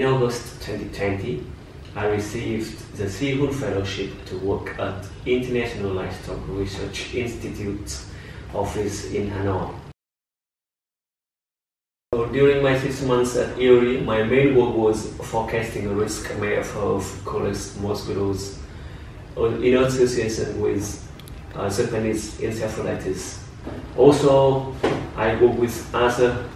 August 2020, I received the SEAHOUN Fellowship to work at International Livestock Research Institute's office in Hanoi. So during my six months at ILRI, my main work was forecasting the risk of Culex mosquitoes in association with uh, Japanese encephalitis. Also, I work with other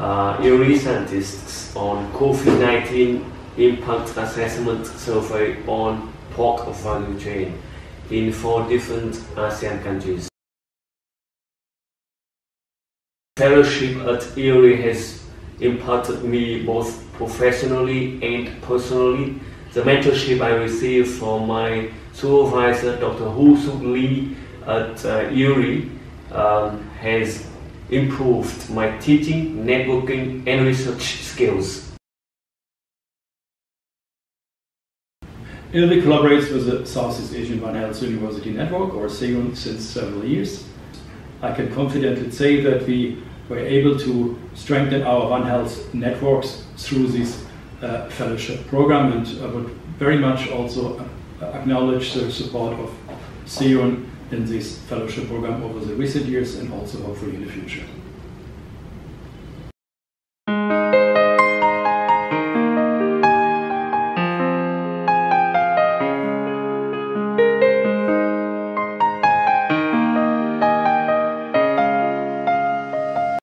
uh, scientists on COVID-19 impact assessment survey on pork value chain in four different ASEAN countries. Fellowship at ILRI has impacted me both professionally and personally. The mentorship I received from my supervisor, Dr. Hu Suk Lee at uh, ILRI, um, has improved my teaching, networking, and research skills. ILRI collaborates with the Southeast Asian One Health University Network, or SEAHOUN, since several years. I can confidently say that we were able to strengthen our One Health networks through this uh, fellowship program, and I would very much also uh, acknowledge the support of SEAHOUN in this fellowship program over the recent years and also hopefully in the future.